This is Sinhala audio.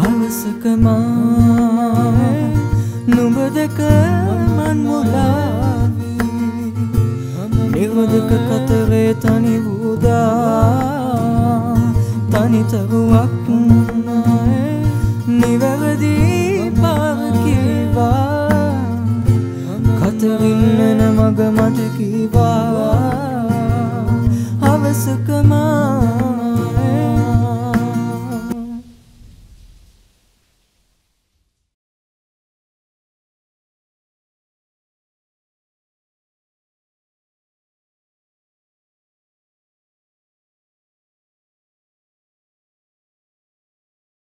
දවසකමා නුඹ දෙක මන් මුලාවී. නිවදක කතරේ තනි වූදා තනිතරුවක් නිවැරදි පාවකිවා කතරින්නන මග මට කීවා